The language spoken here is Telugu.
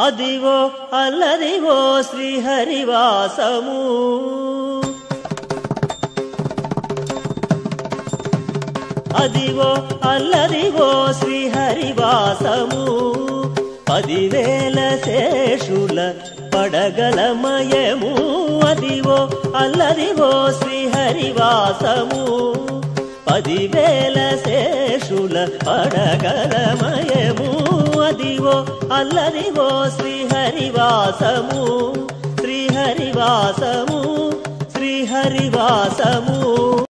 అదివో అల్లదివో శ్రీహరివాసము. అదివో అల్లదివో శ్రీహరివాసము. పదివేల శేషుల పడగలమయము. అదివో అల్లదివో శ్రీహరివాసము. పదివేల శేషుల పడగలమయము. అదివో అల్లదివో శ్రీహరివాసము శ్రీహరివాసము శ్రీహరివాసము